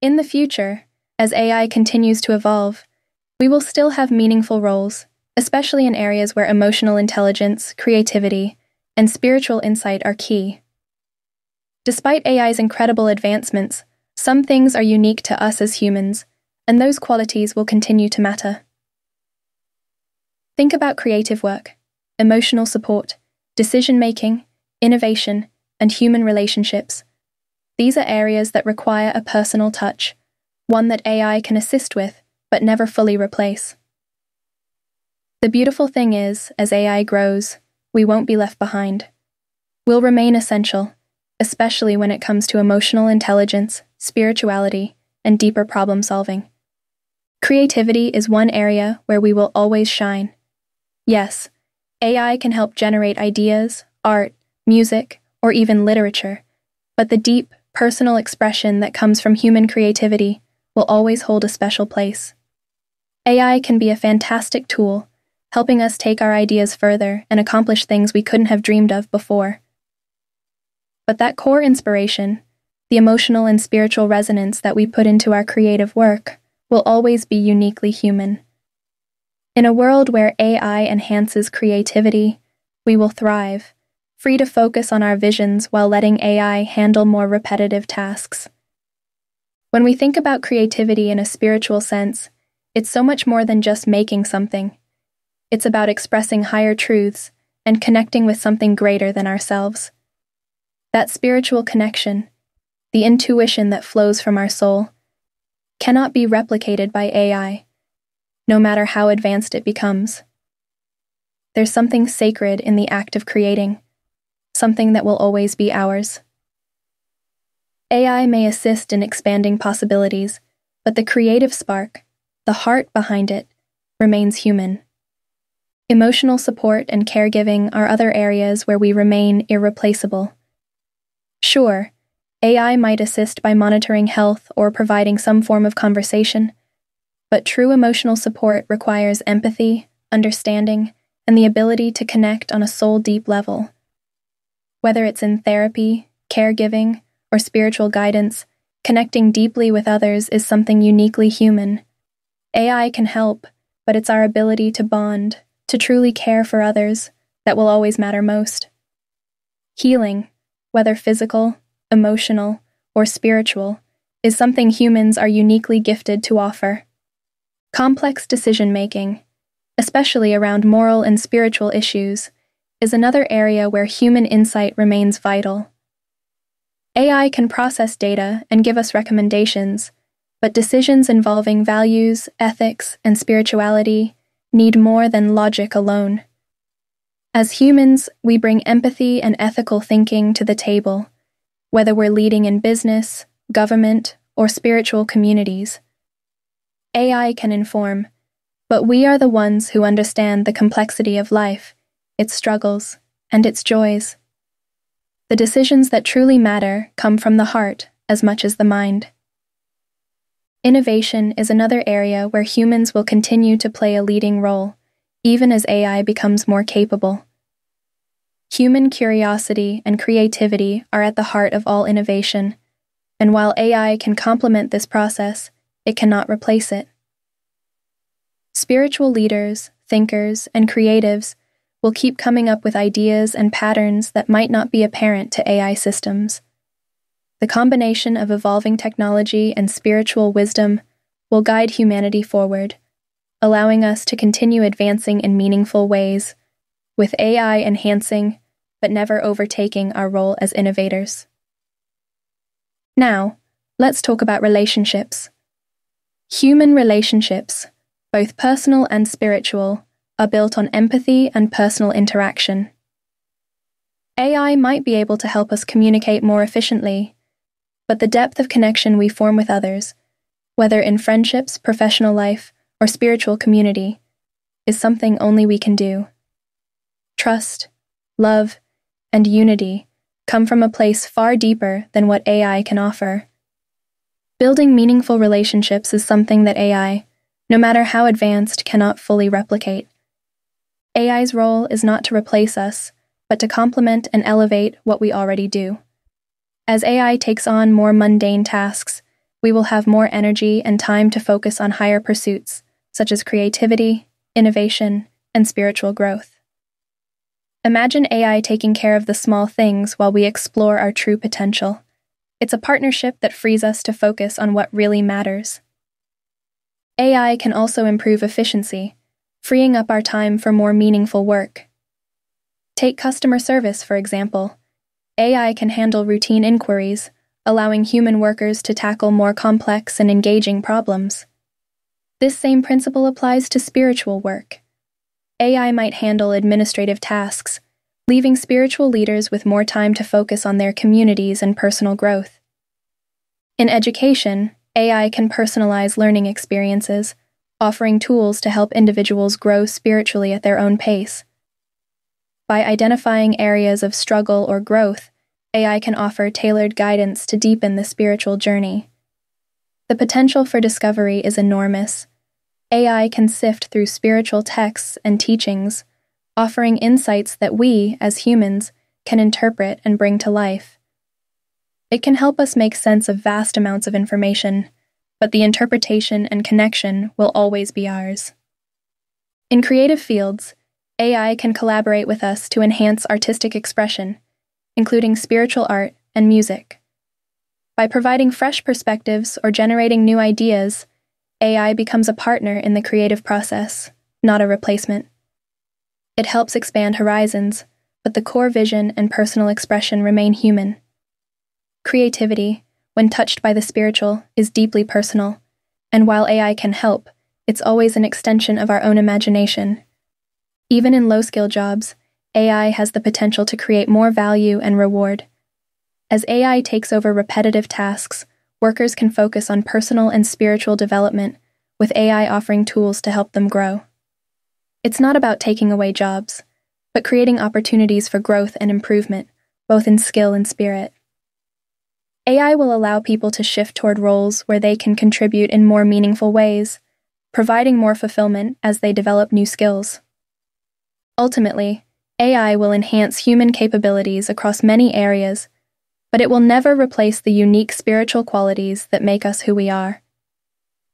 In the future, as AI continues to evolve, we will still have meaningful roles, especially in areas where emotional intelligence, creativity, and spiritual insight are key. Despite AI's incredible advancements, some things are unique to us as humans, and those qualities will continue to matter. Think about creative work, emotional support, decision making, innovation, and human relationships. These are areas that require a personal touch, one that AI can assist with, but never fully replace. The beautiful thing is, as AI grows, we won't be left behind. We'll remain essential, especially when it comes to emotional intelligence, spirituality, and deeper problem solving. Creativity is one area where we will always shine. Yes, AI can help generate ideas, art, music, or even literature, but the deep, personal expression that comes from human creativity will always hold a special place. AI can be a fantastic tool, helping us take our ideas further and accomplish things we couldn't have dreamed of before. But that core inspiration, the emotional and spiritual resonance that we put into our creative work, will always be uniquely human. In a world where AI enhances creativity, we will thrive, free to focus on our visions while letting AI handle more repetitive tasks. When we think about creativity in a spiritual sense, it's so much more than just making something. It's about expressing higher truths and connecting with something greater than ourselves. That spiritual connection, the intuition that flows from our soul, cannot be replicated by AI, no matter how advanced it becomes. There's something sacred in the act of creating, something that will always be ours. AI may assist in expanding possibilities, but the creative spark, the heart behind it, remains human. Emotional support and caregiving are other areas where we remain irreplaceable. Sure, AI might assist by monitoring health or providing some form of conversation, but true emotional support requires empathy, understanding, and the ability to connect on a soul deep level. Whether it's in therapy, caregiving, or spiritual guidance, connecting deeply with others is something uniquely human. AI can help, but it's our ability to bond, to truly care for others, that will always matter most. Healing, whether physical, emotional, or spiritual, is something humans are uniquely gifted to offer. Complex decision making, especially around moral and spiritual issues, is another area where human insight remains vital. AI can process data and give us recommendations, but decisions involving values, ethics, and spirituality need more than logic alone. As humans, we bring empathy and ethical thinking to the table, whether we're leading in business, government, or spiritual communities. AI can inform, but we are the ones who understand the complexity of life, its struggles, and its joys. The decisions that truly matter come from the heart as much as the mind. Innovation is another area where humans will continue to play a leading role, even as AI becomes more capable. Human curiosity and creativity are at the heart of all innovation, and while AI can complement this process, it cannot replace it. Spiritual leaders, thinkers, and creatives will keep coming up with ideas and patterns that might not be apparent to AI systems. The combination of evolving technology and spiritual wisdom will guide humanity forward, allowing us to continue advancing in meaningful ways, with AI enhancing but never overtaking our role as innovators. Now, let's talk about relationships. Human relationships, both personal and spiritual, are built on empathy and personal interaction. AI might be able to help us communicate more efficiently but the depth of connection we form with others, whether in friendships, professional life, or spiritual community, is something only we can do. Trust, love, and unity come from a place far deeper than what AI can offer. Building meaningful relationships is something that AI, no matter how advanced, cannot fully replicate. AI's role is not to replace us, but to complement and elevate what we already do. As AI takes on more mundane tasks, we will have more energy and time to focus on higher pursuits, such as creativity, innovation, and spiritual growth. Imagine AI taking care of the small things while we explore our true potential. It's a partnership that frees us to focus on what really matters. AI can also improve efficiency, freeing up our time for more meaningful work. Take customer service, for example. AI can handle routine inquiries, allowing human workers to tackle more complex and engaging problems. This same principle applies to spiritual work. AI might handle administrative tasks, leaving spiritual leaders with more time to focus on their communities and personal growth. In education, AI can personalize learning experiences, offering tools to help individuals grow spiritually at their own pace. By identifying areas of struggle or growth, AI can offer tailored guidance to deepen the spiritual journey. The potential for discovery is enormous. AI can sift through spiritual texts and teachings, offering insights that we, as humans, can interpret and bring to life. It can help us make sense of vast amounts of information, but the interpretation and connection will always be ours. In creative fields, AI can collaborate with us to enhance artistic expression, including spiritual art and music. By providing fresh perspectives or generating new ideas, AI becomes a partner in the creative process, not a replacement. It helps expand horizons, but the core vision and personal expression remain human. Creativity, when touched by the spiritual, is deeply personal, and while AI can help, it's always an extension of our own imagination even in low skill jobs, AI has the potential to create more value and reward. As AI takes over repetitive tasks, workers can focus on personal and spiritual development, with AI offering tools to help them grow. It's not about taking away jobs, but creating opportunities for growth and improvement, both in skill and spirit. AI will allow people to shift toward roles where they can contribute in more meaningful ways, providing more fulfillment as they develop new skills. Ultimately, AI will enhance human capabilities across many areas, but it will never replace the unique spiritual qualities that make us who we are.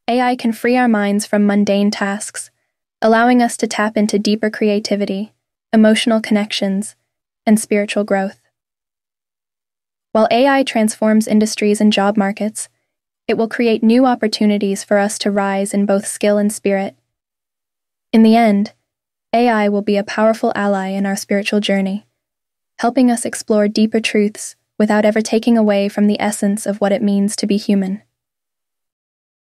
AI can free our minds from mundane tasks, allowing us to tap into deeper creativity, emotional connections, and spiritual growth. While AI transforms industries and job markets, it will create new opportunities for us to rise in both skill and spirit. In the end, AI will be a powerful ally in our spiritual journey, helping us explore deeper truths without ever taking away from the essence of what it means to be human.